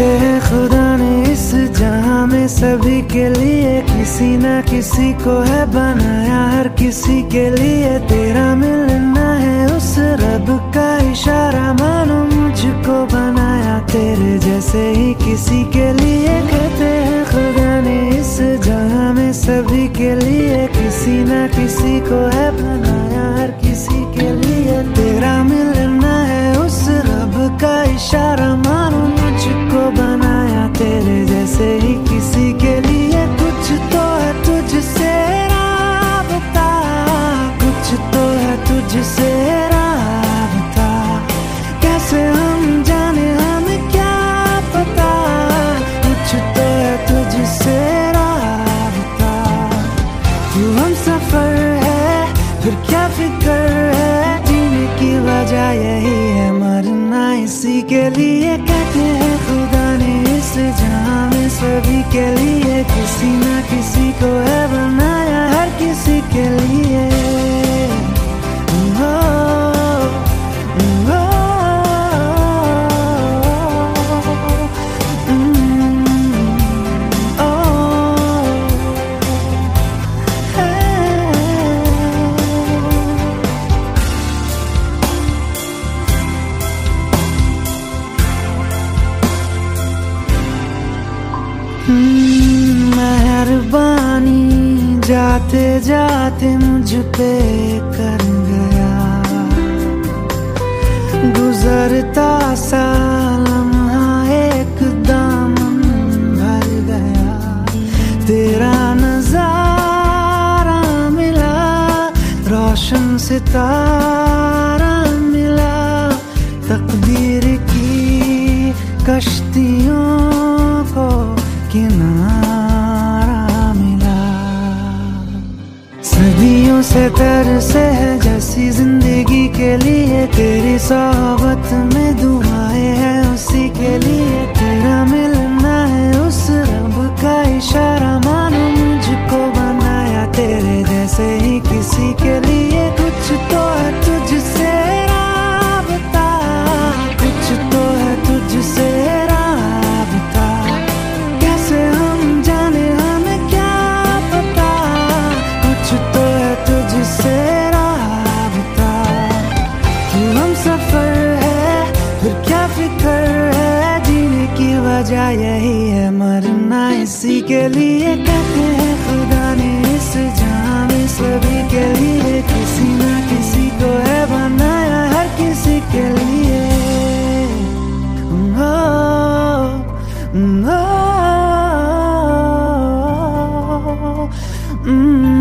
खुदा ने इस जहाँ में सभी के लिए किसी न किसी को है बनाया, हर किसी के लिए तेरा मिलना है उस रब का इशारा। मानो मुझको बनाया तेरे जैसे ही किसी के लिए कहते हैं खुदा ने इस जहाँ में सभी के लिए किसी न किसी को है बनाया, हर किसी के लिए तेरा मिलना है उस रब का इशारा। मानो मुझको बनाया तेरे जैसे ही किसी के लिए। कुछ तो है तुझसे राबता, कुछ तो है तुझसे राबता। कैसे हम जाने, हमें क्या पता? कुछ तो है तुझसे राबता। तू हम सफ़र है, फिर क्या फ़िक्र है? जीने की वजह यही है, मरना इसी के लिए कहते हैं। मेहरबानी, जाते जाते मुझ पे कर गया। गुजरता सा लम्हा एकदम भर गया। तेरा नज़ारा मिला, रोशन सितारा मिला। तकदीर की कश्तियों को किनारा मिला। सदियों से तरसे है जैसी ज़िंदगी के लिए तेरी सोबत में सफ़र है फिर क्या फ़िक्र है जीने की वजह यही है मरना इसी के लिए कहते हैं खुदा ने इस जान सभी के लिए किसी ना किसी को है बनाया हर किसी के लिए no, no, mm.